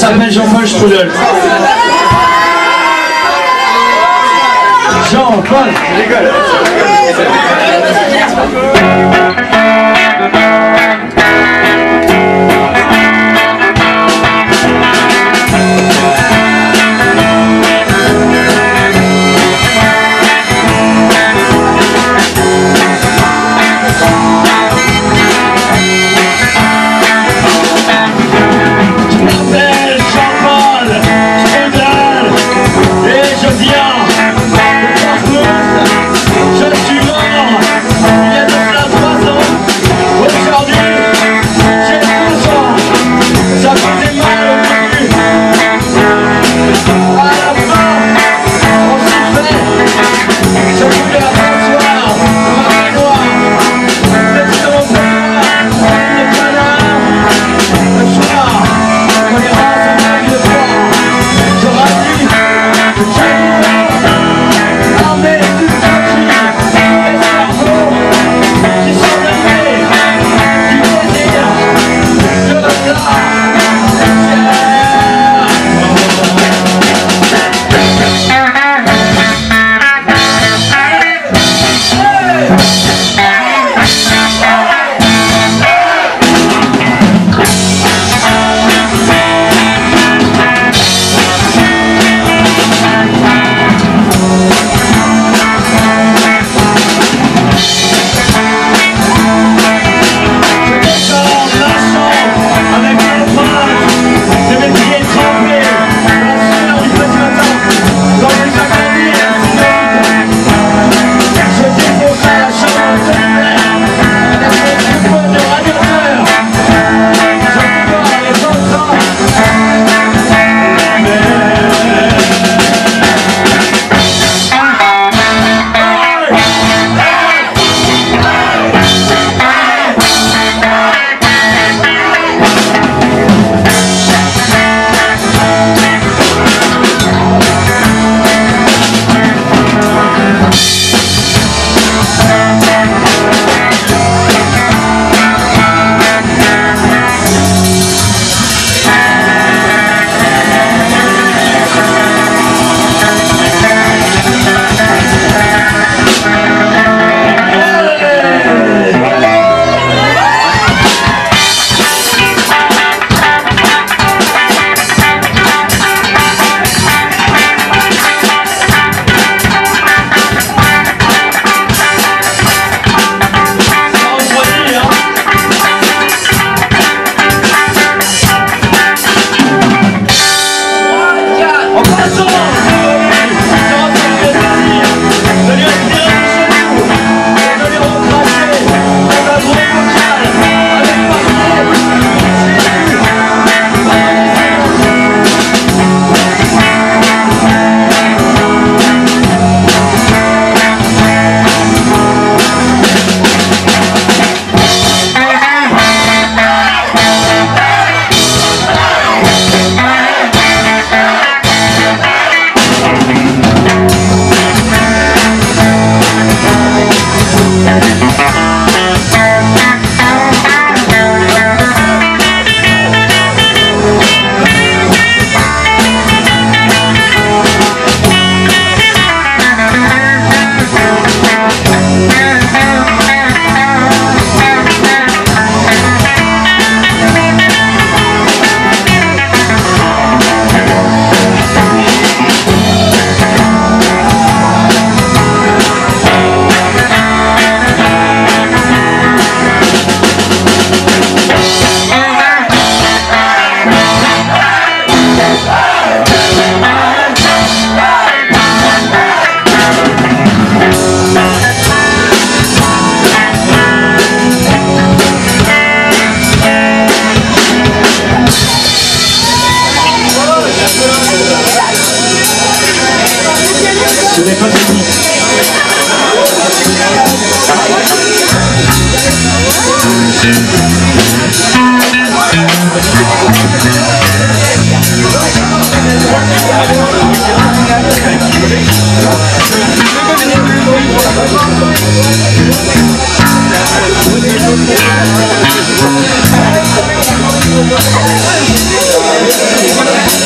s'appelle Jean-Paul Strudel. Jean-Paul, je rigole.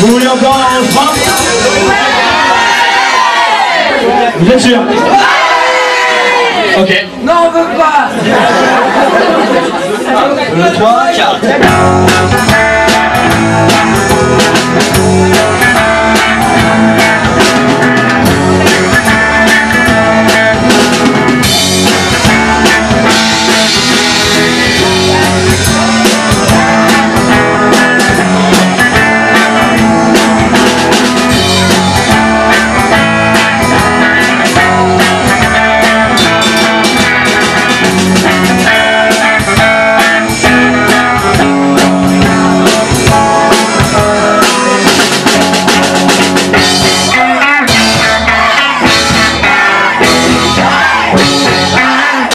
Move your balls, pump. Lift you up. Okay. No.